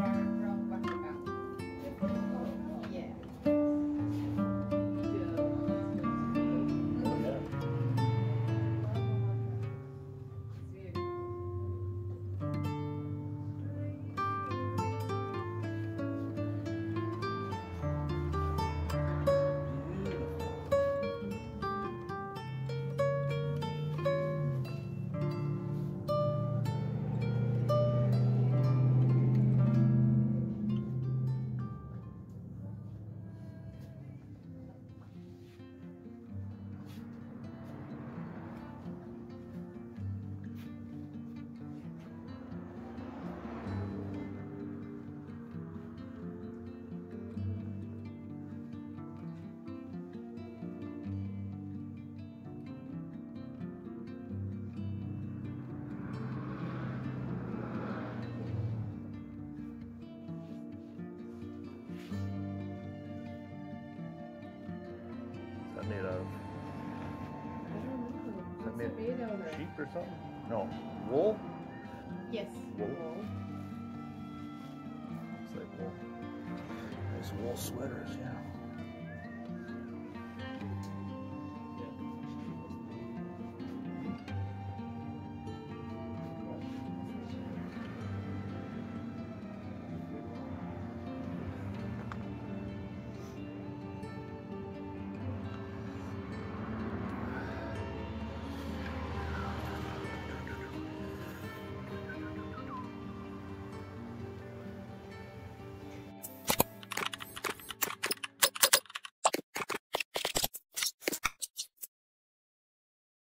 Bye. Made made out of? sheep or something? No. Wool? Yes. Wool. wool. It's like wool. Those wool sweaters, yeah.